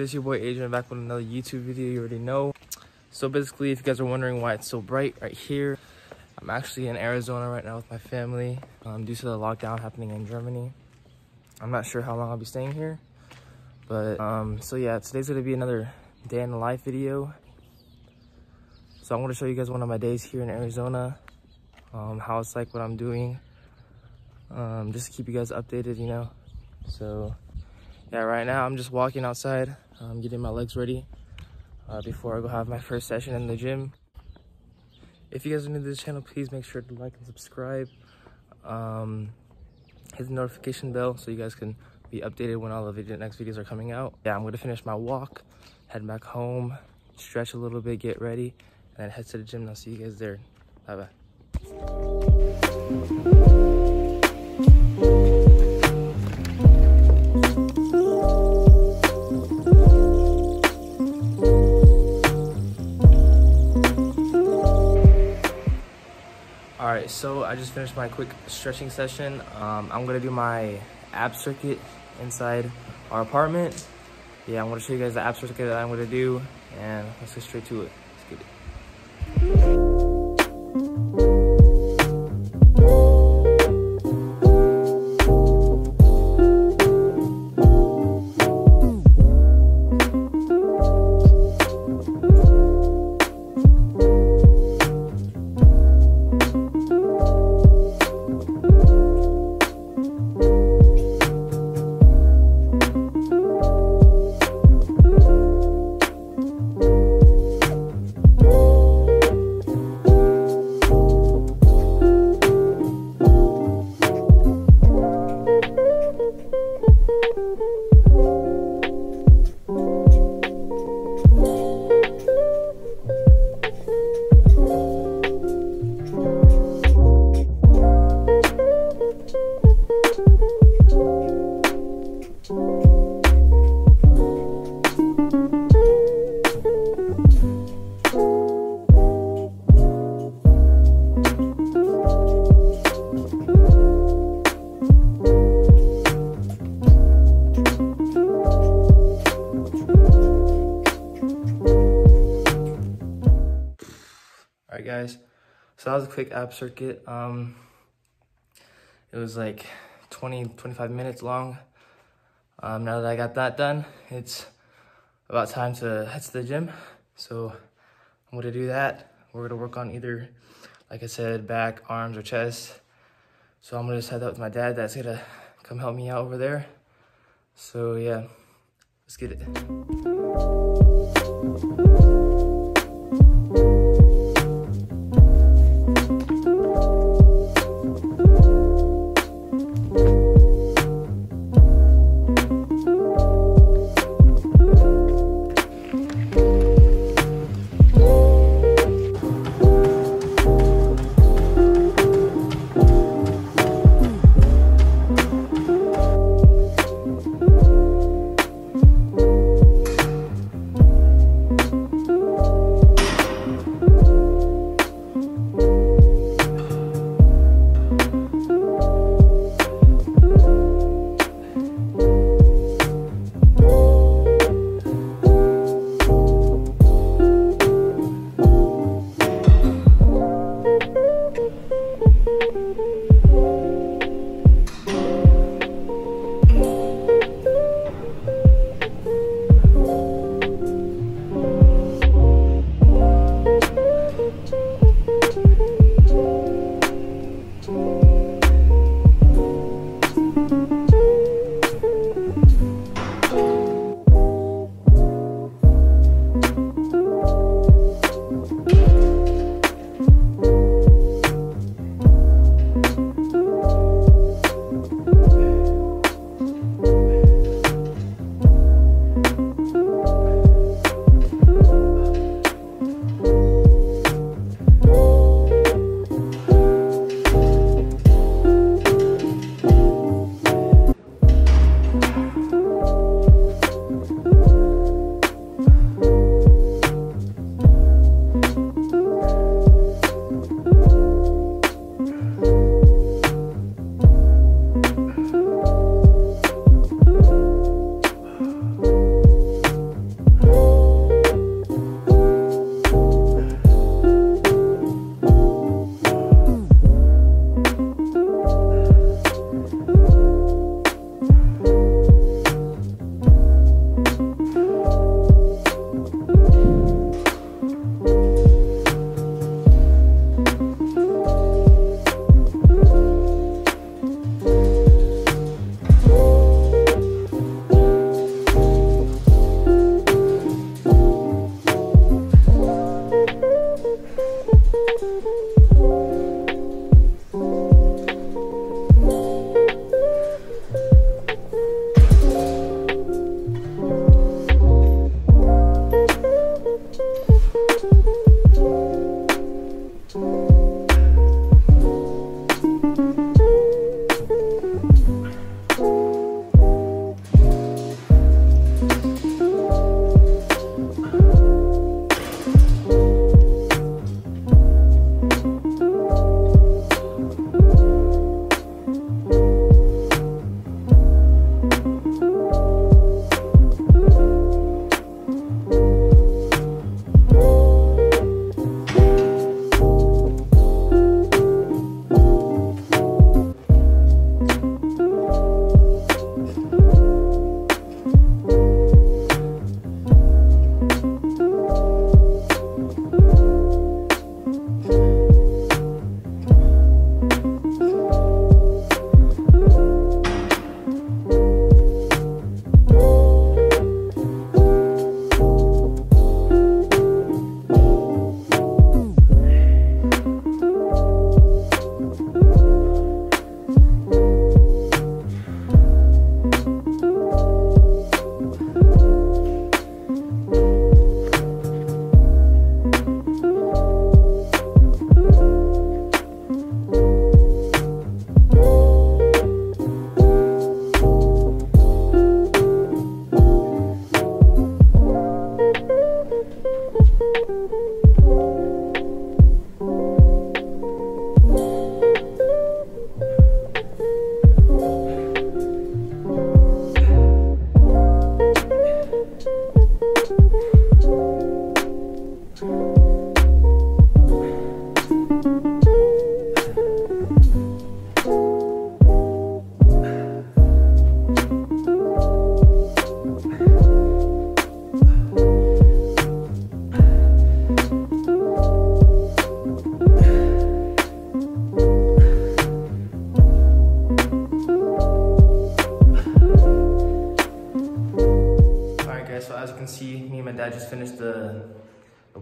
Yo, what's good? It's your boy Adrian back with another YouTube video you already know. So basically, if you guys are wondering why it's so bright right here, I'm actually in Arizona right now with my family um, due to the lockdown happening in Germany. I'm not sure how long I'll be staying here. But, um, so yeah, today's gonna be another day in the life video. So I'm gonna show you guys one of my days here in Arizona, um, how it's like, what I'm doing, um, just to keep you guys updated, you know. So yeah, right now I'm just walking outside, I'm getting my legs ready uh, before I go have my first session in the gym. If you guys are new to this channel, please make sure to like and subscribe. Um, hit the notification bell so you guys can be updated when all the next videos are coming out. Yeah, I'm gonna finish my walk, head back home, stretch a little bit, get ready, and then head to the gym. I'll see you guys there. Bye bye All right, so I just finished my quick stretching session. Um, I'm gonna do my ab circuit inside our apartment. Yeah, I'm gonna show you guys the ab circuit that I'm gonna do, and let's get straight to it. Let's get it. Quick ab circuit. Um, it was like 20, 25 minutes long. Um, now that I got that done, it's about time to head to the gym. So I'm gonna do that. We're gonna work on either, like I said, back, arms, or chest. So I'm gonna just head out with my dad. That's gonna come help me out over there. So yeah, let's get it.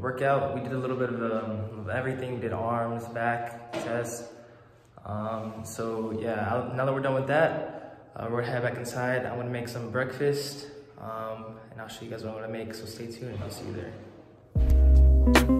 Workout. We did a little bit of, um, of everything. Did arms, back, chest. Um, so yeah, now that we're done with that, uh, we're gonna head back inside. I'm gonna make some breakfast, um, and I'll show you guys what I'm gonna make, so stay tuned and I'll see you there.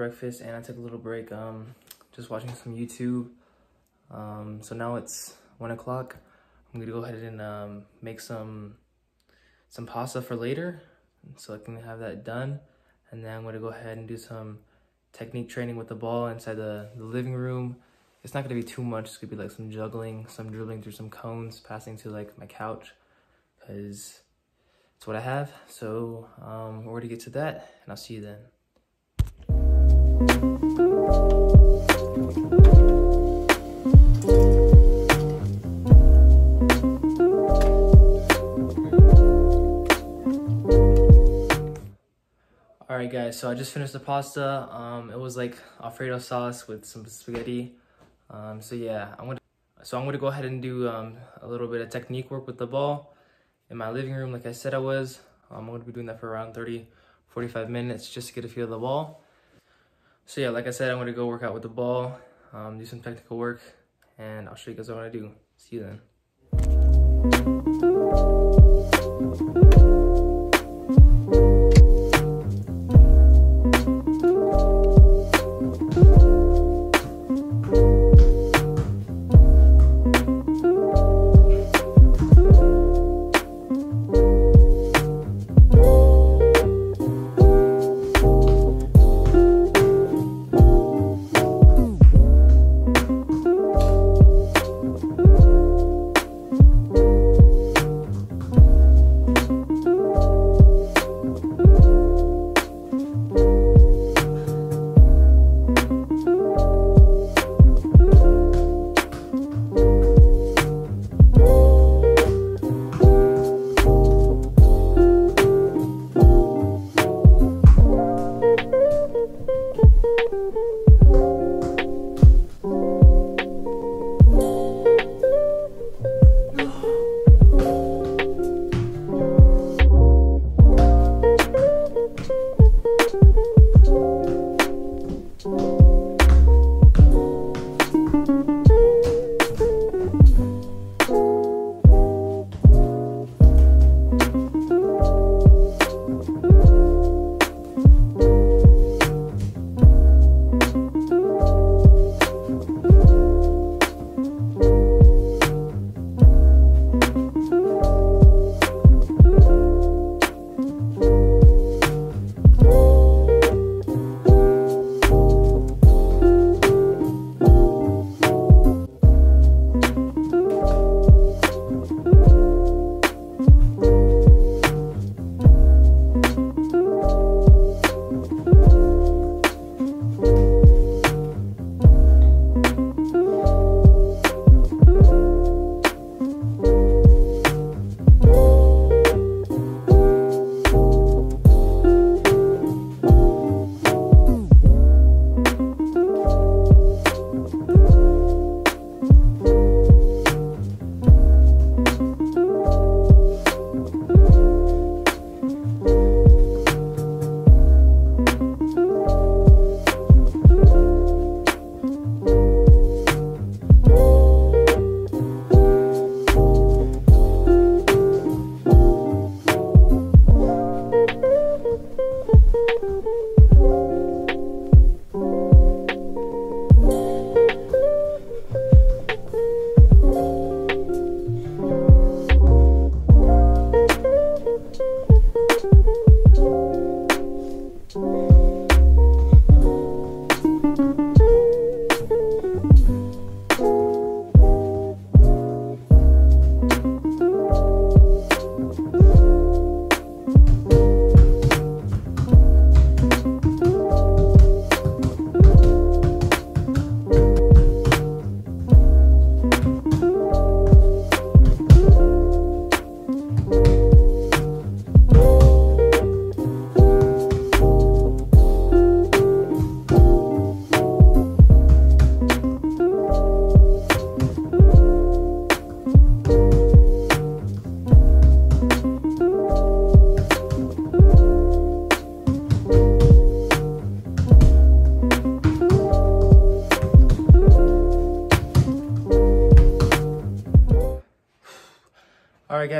Breakfast and I took a little break, um, just watching some YouTube. Um, so now it's one o'clock. I'm gonna go ahead and um, make some some pasta for later, so I can have that done. And then I'm gonna go ahead and do some technique training with the ball inside the, the living room. It's not gonna be too much. It's gonna be like some juggling, some dribbling through some cones, passing to like my couch, because it's what I have. So um, we're gonna get to that, and I'll see you then. Alright guys, so I just finished the pasta. Um, it was like Alfredo sauce with some spaghetti. Um, so yeah, I'm gonna so I'm gonna go ahead and do um, a little bit of technique work with the ball in my living room like I said I was. Um, I'm gonna be doing that for around 30, 45 minutes just to get a feel of the ball. So yeah, like I said, I'm gonna go work out with the ball, um, do some technical work, and I'll show you guys what gonna do. See you then.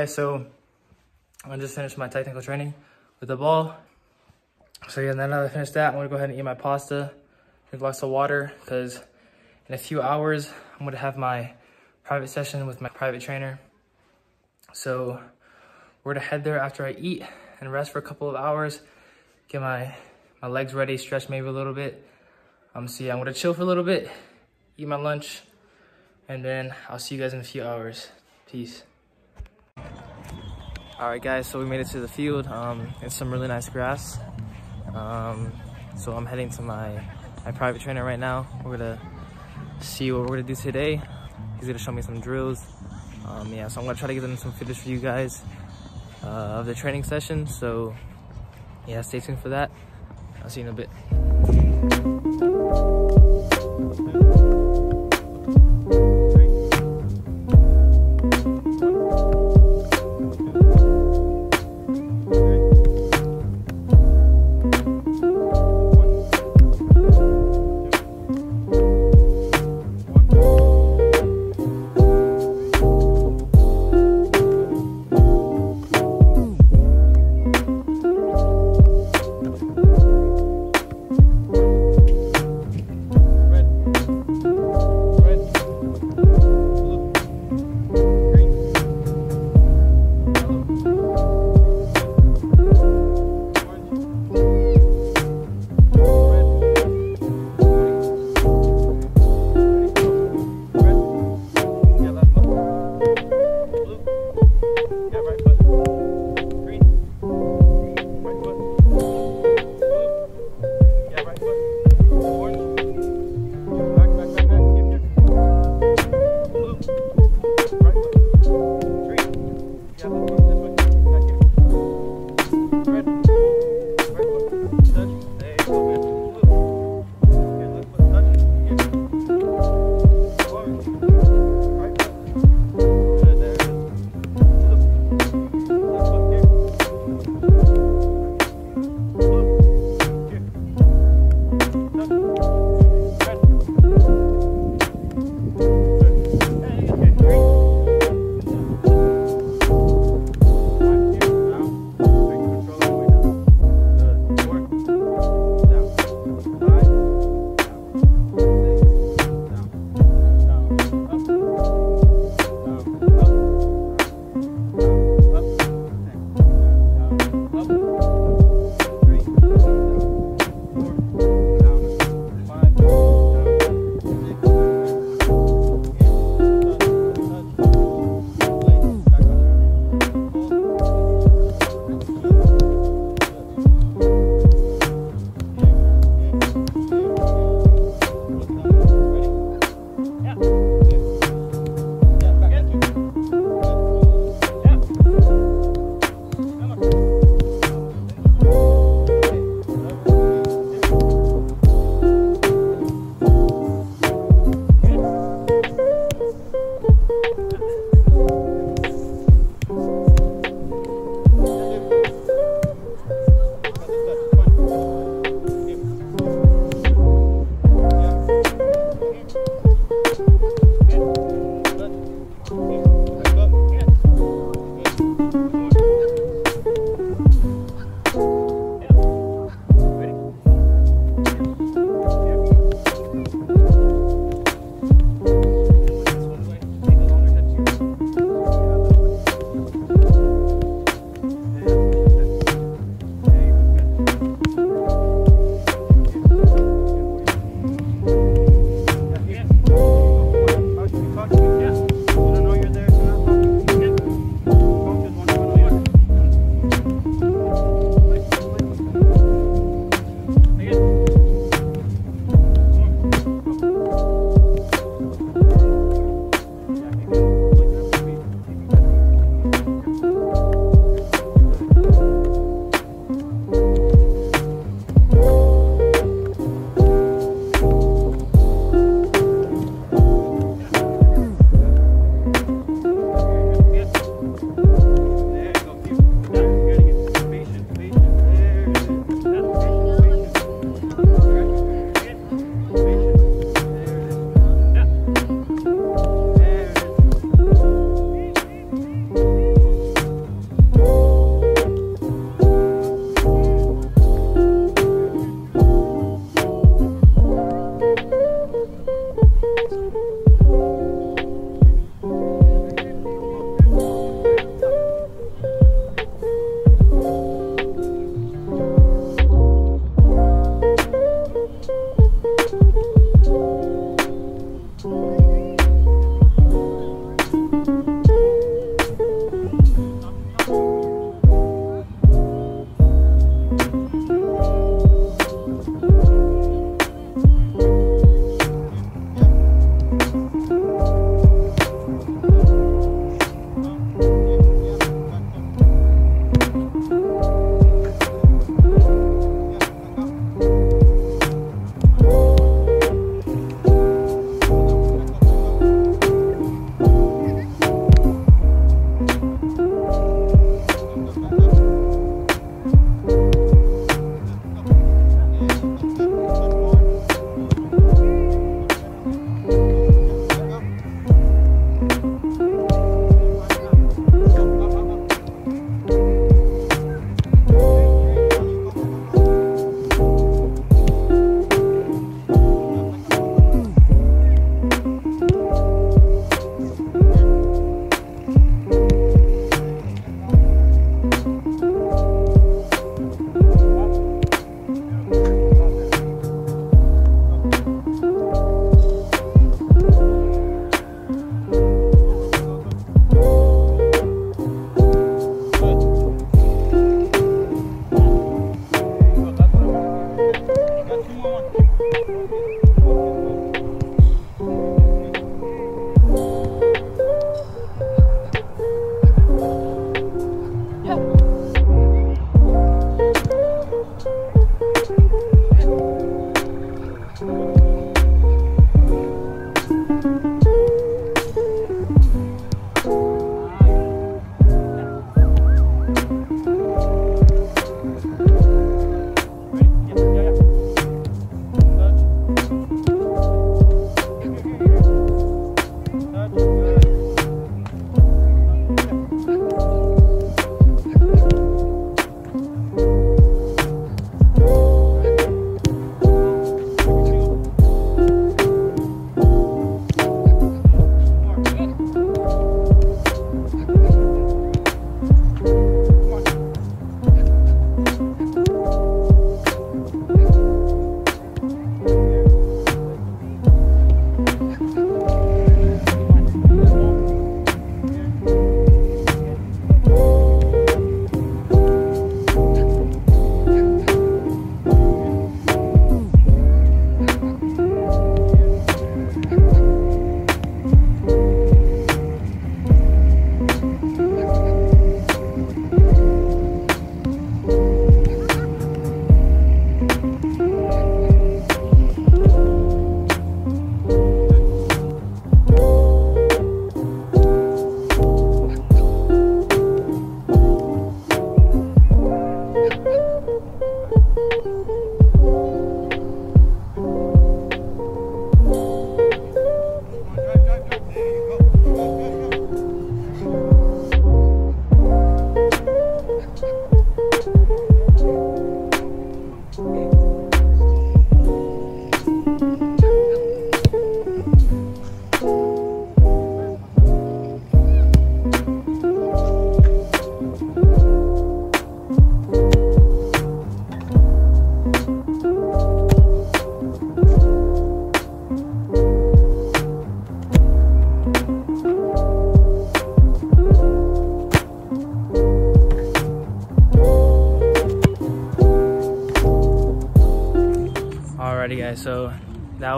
So I just finished my technical training with the ball. So yeah, now that I finished that, I'm gonna go ahead and eat my pasta, drink lots of water, because in a few hours, I'm gonna have my private session with my private trainer. So we're gonna head there after I eat and rest for a couple of hours, get my, my legs ready, stretch maybe a little bit. Um, so yeah, I'm gonna chill for a little bit, eat my lunch, and then I'll see you guys in a few hours. Peace. All right, guys, so we made it to the field. Um, it's some really nice grass. Um, so I'm heading to my, my private trainer right now. We're gonna see what we're gonna do today. He's gonna show me some drills. Um, yeah, so I'm gonna try to get them some footage for you guys uh, of the training session. So yeah, stay tuned for that. I'll see you in a bit.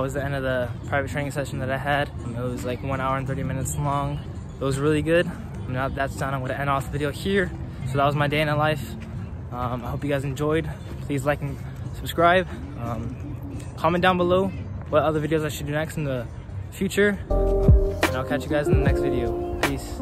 Was the end of the private training session that I had. It was like one hour and 30 minutes long. It was really good. Now that's done, I'm gonna end off the video here. So that was my day in life. Um, I hope you guys enjoyed. Please like and subscribe. Um, comment down below what other videos I should do next in the future. And I'll catch you guys in the next video. Peace.